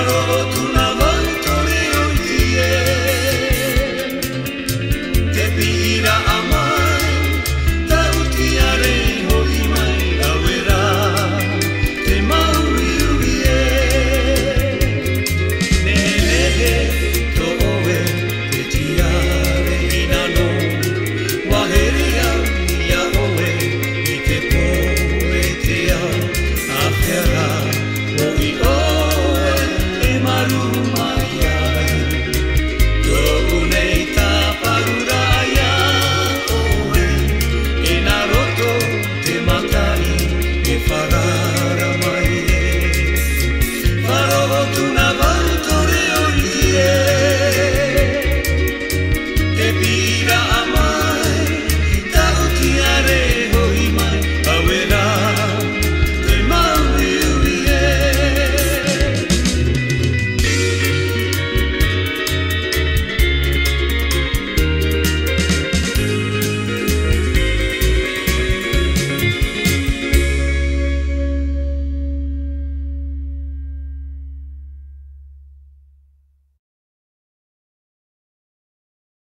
narrow to